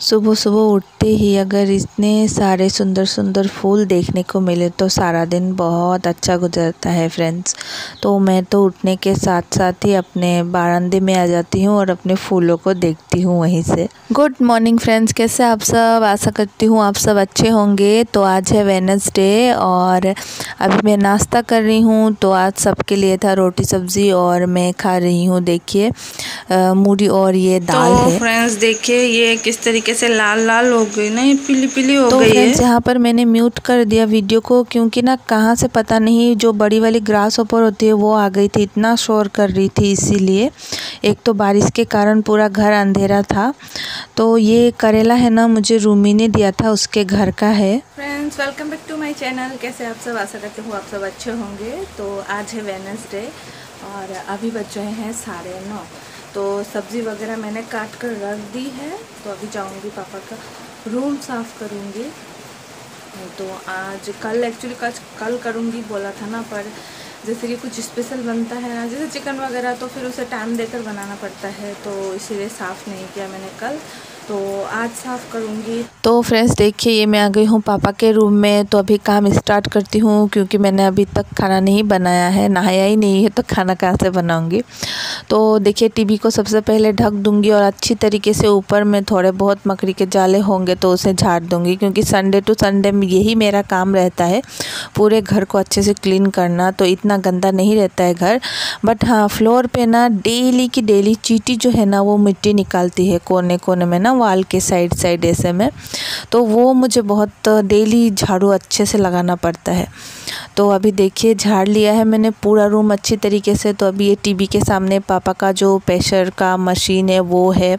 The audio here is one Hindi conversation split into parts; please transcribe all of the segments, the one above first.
सुबह सुबह उठते ही अगर इतने सारे सुंदर सुंदर फूल देखने को मिले तो सारा दिन बहुत अच्छा गुजरता है फ्रेंड्स तो मैं तो उठने के साथ साथ ही अपने बारांदे में आ जाती हूँ और अपने फूलों को देखती हूँ वहीं से। गुड मॉर्निंग फ्रेंड्स कैसे आप सब? आशा करती हूँ आप सब अच्छे होंगे। तो आज है वेनसडे और अभी मैं नाश्ता कर रही हूँ। तो आज सबके लिए था रोटी सब्ज़ी और मैं खा रही हूँ देखिए मूढ़ी और ये दाल तो है। फ्रेंड्स देखिए ये किस तरीके तरीके से लाल लाल हो गई ना ये पीली पीली हो तो गई है। यहाँ पर मैंने म्यूट कर दिया वीडियो को क्योंकि ना कहाँ से पता नहीं जो बड़ी वाली ग्रास ऊपर होती है वो आ गई थी इतना शोर कर रही थी इसीलिए। एक तो बारिश के कारण पूरा घर अंधेरा था। तो ये करेला है ना मुझे रूमी ने दिया था उसके घर का है। Friends welcome back to my channel कैसे आप सब? आशा करते हो आप सब अच्छे होंगे। तो आज है वेनसडे और अभी बच रहे हैं साढ़े नौ। तो सब्ज़ी वगैरह मैंने काट कर रख दी है। तो अभी जाऊँगी पापा का रूम साफ़ करूँगी। तो आज, कल एक्चुअली कल कल करूँगी बोला था ना, पर जैसे कि कुछ स्पेशल बनता है ना, जैसे चिकन वगैरह तो फिर उसे टाइम देकर बनाना पड़ता है तो इसीलिए साफ़ नहीं किया मैंने कल। तो आज साफ़ करूँगी। तो फ्रेंड्स, देखिए, ये मैं आ गई हूँ पापा के रूम में तो अभी काम स्टार्ट करती हूँ, क्योंकि मैंने अभी तक खाना नहीं बनाया है, नहाया ही नहीं है तो खाना कहाँ से बनाऊँगी। तो देखिए, टीवी को सबसे पहले ढक दूँगी और अच्छी तरीके से ऊपर में थोड़े बहुत मकड़ी के जाले होंगे तो उसे झाड़ दूँगी, क्योंकि संडे टू संडे यही मेरा काम रहता है, पूरे घर को अच्छे से क्लीन करना तो इतना गंदा नहीं रहता है घर। बट हाँ फ्लोर पर ना डेली की डेली चीटी जो है ना, वो मिट्टी निकालती है कोने कोने में ना वाल के साइड साइड ऐसे में तो वो मुझे बहुत डेली झाड़ू अच्छे से लगाना पड़ता है। तो अभी देखिए, झाड़ लिया है मैंने पूरा रूम अच्छी तरीके से तो अभी ये टीवी के सामने पापा का जो प्रेशर का मशीन है, वो है।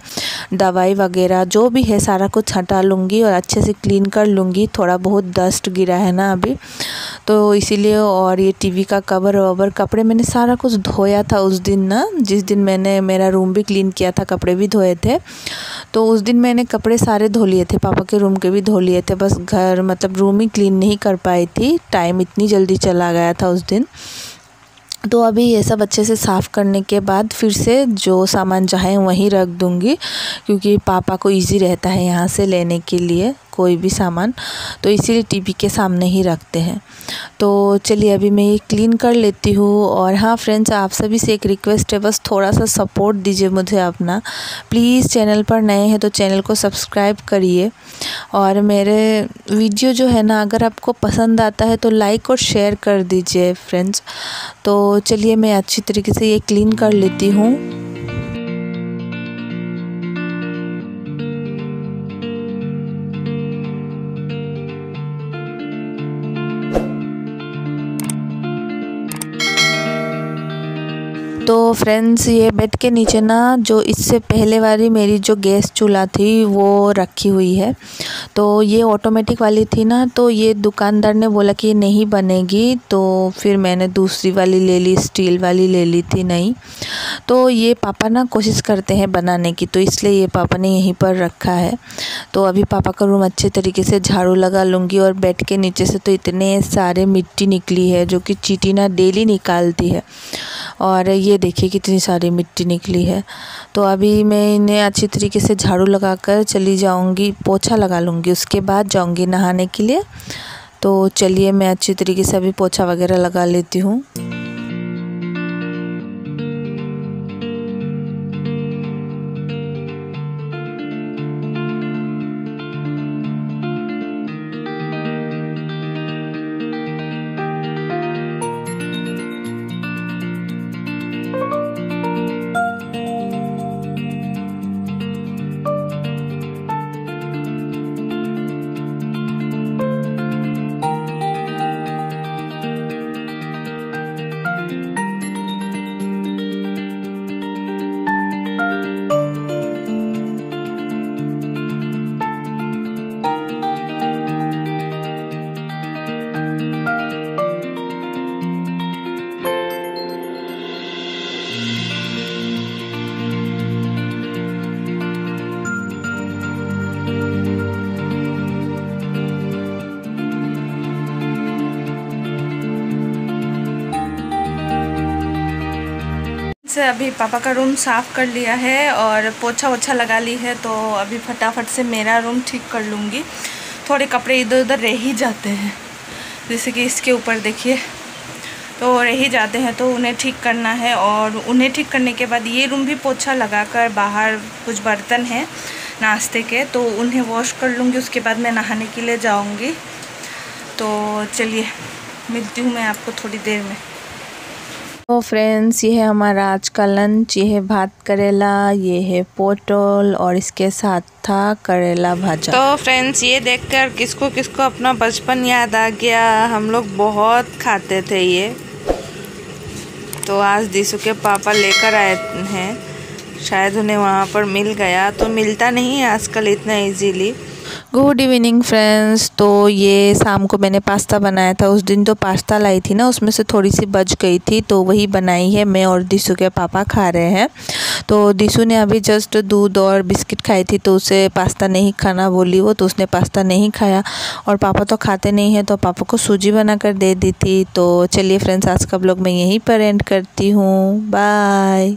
दवाई वगैरह जो भी है, सारा कुछ हटा लूँगी और अच्छे से क्लीन कर लूँगी। थोड़ा बहुत डस्ट गिरा है ना अभी। तो इसीलिए और ये टीवी का कवर ववर कपड़े मैंने सारा कुछ धोया था उस दिन ना, जिस दिन मैंने मेरा रूम भी क्लीन किया था, कपड़े भी धोए थे। तो उस दिन मैंने कपड़े सारे धो लिए थे, पापा के रूम के भी धो लिए थे, बस घर मतलब रूम ही क्लीन नहीं कर पाई थी। टाइम इतनी जल्दी चला गया था उस दिन। तो अभी ये सब अच्छे से साफ़ करने के बाद फिर से जो सामान चाहे वहीं रख दूँगी, क्योंकि पापा को इजी रहता है यहाँ से लेने के लिए। कोई भी सामान तो इसीलिए टीवी के सामने ही रखते हैं। तो चलिए, अभी मैं ये क्लीन कर लेती हूँ और हाँ फ्रेंड्स आप सभी से एक रिक्वेस्ट है, बस थोड़ा सा सपोर्ट दीजिए मुझे अपना। प्लीज़ चैनल पर नए हैं तो चैनल को सब्सक्राइब करिए। और मेरे वीडियो जो है ना, अगर आपको पसंद आता है तो लाइक और शेयर कर दीजिए फ्रेंड्स तो चलिए, मैं अच्छी तरीके से ये क्लीन कर लेती हूँ। तो फ्रेंड्स ये बेड के नीचे ना जो इससे पहले वाली मेरी जो गैस चूल्हा थी, वो रखी हुई है। तो ये ऑटोमेटिक वाली थी ना तो ये दुकानदार ने बोला कि नहीं बनेगी तो फिर मैंने दूसरी वाली ले ली स्टील वाली ले ली थी नहीं तो ये पापा ना कोशिश करते हैं बनाने की तो इसलिए ये पापा ने यहीं पर रखा है। तो अभी पापा का रूम अच्छे तरीके से झाड़ू लगा लूँगी और बेड के नीचे से तो इतने सारे मिट्टी निकली है, जो कि चीटी ना डेली निकालती है। और ये देखिए कितनी सारी मिट्टी निकली है। तो अभी मैं इन्हें अच्छी तरीके से झाड़ू लगाकर चली जाऊँगी, पोछा लगा लूँगी, उसके बाद जाऊँगी नहाने के लिए। तो चलिए मैं अच्छी तरीके से अभी पोछा वगैरह लगा लेती हूँ। फ्रेंड्स अभी पापा का रूम साफ़ कर लिया है और पोछा वोछा लगा ली है तो अभी फटाफट से मेरा रूम ठीक कर लूँगी। थोड़े कपड़े इधर उधर रह ही जाते हैं, जैसे कि इसके ऊपर देखिए। तो रह ही जाते हैं तो उन्हें ठीक करना है और उन्हें ठीक करने के बाद ये रूम भी पोछा लगाकर बाहर कुछ बर्तन हैं नाश्ते के तो उन्हें वॉश कर लूँगी, उसके बाद मैं नहाने के लिए जाऊँगी। तो चलिए, मिलती हूँ मैं आपको थोड़ी देर में। तो फ्रेंड्स, ये है हमारा आज का लंच ये है भात करेला, ये है पोटल और इसके साथ था करेला भाजा। तो फ्रेंड्स, ये देखकर किसको किसको अपना बचपन याद आ गया? हम लोग बहुत खाते थे ये। तो आज दिसू के पापा लेकर आए हैं। शायद उन्हें वहाँ पर मिल गया। तो मिलता नहीं है आजकल इतना इजीली गुड इवनिंग फ्रेंड्स। तो ये शाम को मैंने पास्ता बनाया था। उस दिन जो पास्ता लाई थी ना, उसमें से थोड़ी सी बच गई थी तो वही बनाई है मैं और दिशु के पापा खा रहे हैं। तो दिशु ने अभी जस्ट दूध और बिस्किट खाई थी तो उसे पास्ता नहीं खाना बोली वो तो उसने पास्ता नहीं खाया। और पापा तो खाते नहीं हैं तो पापा को सूजी बना कर दे दी थी। तो चलिए फ्रेंड्स, आज का ब्लॉग मैं यहीं पर एंड करती हूँ। बाय।